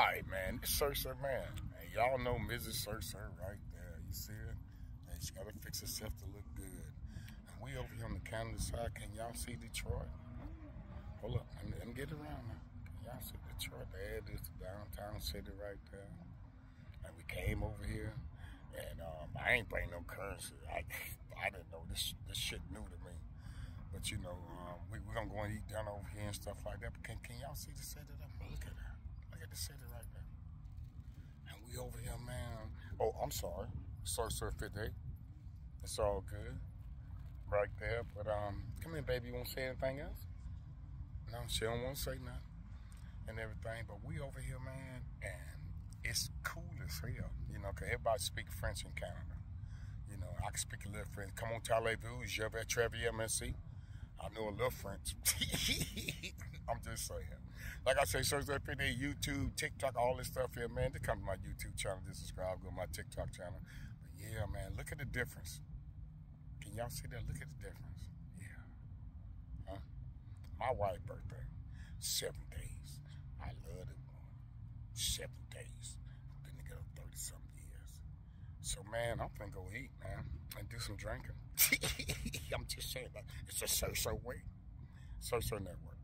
All right, man. It's Sir Sir Man. And y'all know Mrs. Sir Sir right there. You see it? And she got to fix herself to look good. And we over here on the Canada side. Can y'all see Detroit? Hold up. Let me, let me get around now. Can y'all see Detroit? There it is, the downtown city right there. And we came over here. And um, I ain't bring no currency. I I didn't know this this shit new to me. But you know, um, we, we're gonna go and eat down over here and stuff like that. But can, can y'all see the city? Look at that. Look at the city right there. And we over here, man. Oh, I'm sorry. Sorry, Sir 58. It's all good. Right there. But um, come in, baby. You wanna say anything else? No, she don't wanna say nothing and everything. But we over here, man, and it's cool as hell, you know, because everybody speak French in Canada. You know, I can speak a little French. Come on, talez-vous, je vais bien, merci. I know a little French. I'm just saying. Like I say, search up YouTube, TikTok, all this stuff here, man. Just come to my YouTube channel, just subscribe, go to my TikTok channel. But yeah, man, look at the difference. Can y'all see that? Look at the difference. Yeah. Huh? My wife's birthday, seven days. I love it. Seven days. Then to get up 30 something years. So, man, I'm finna go eat, man, and do some drinking. I'm just saying that. It's a so so way. So so network.